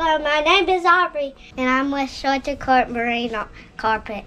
Hello, my name is Aubrey, and I'm with Shortdecorte Marine Carpet.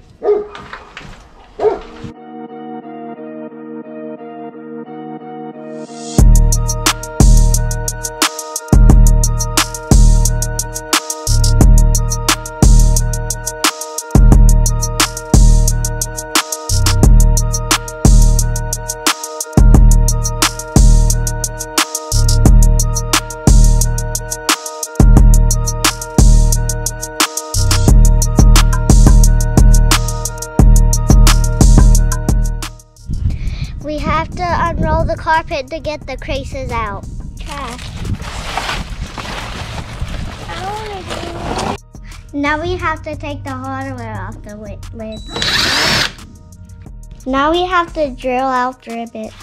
We have to unroll the carpet to get the creases out. Now we have to take the hardware off the lid. Now we have to drill out the rivets.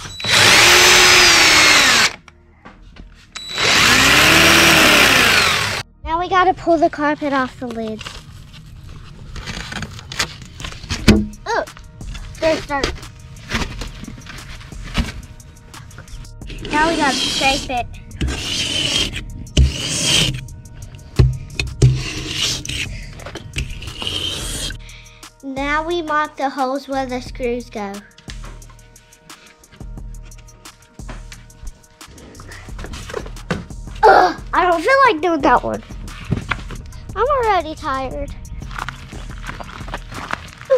Now we gotta pull the carpet off the lid. Oh, there's dirt. Now we gotta scrape it. Now we mark the holes where the screws go. Ugh, I don't feel like doing that one. I'm already tired.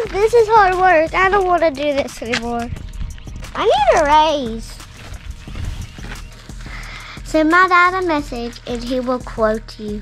This is hard work. I don't want to do this anymore. I need a raise. Send my dad a message and he will quote you.